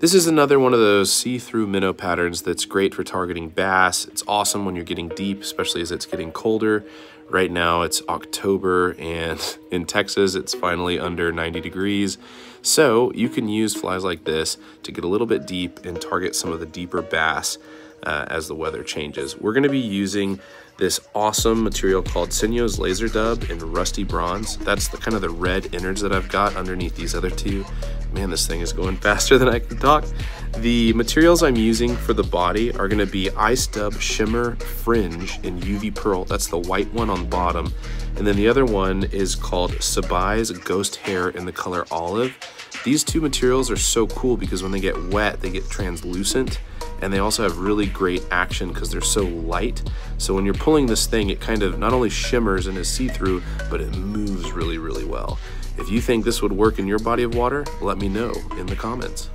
This is another one of those see-through minnow patterns that's great for targeting bass. It's awesome when you're getting deep, especially as it's getting colder. Right now it's October and in Texas it's finally under 90 degrees. So you can use flies like this to get a little bit deep and target some of the deeper bass uh, as the weather changes. We're gonna be using this awesome material called Senyo's Laser Dub in Rusty Bronze. That's the kind of the red innards that I've got underneath these other two. Man, this thing is going faster than I can talk. The materials I'm using for the body are gonna be Ice Dub Shimmer Fringe in UV Pearl. That's the white one on the bottom. And then the other one is called Sybai's Ghost Hair in the color olive. These two materials are so cool because when they get wet, they get translucent and they also have really great action because they're so light. So when you're pulling this thing, it kind of not only shimmers and is see-through, but it moves really, really well. If you think this would work in your body of water, let me know in the comments.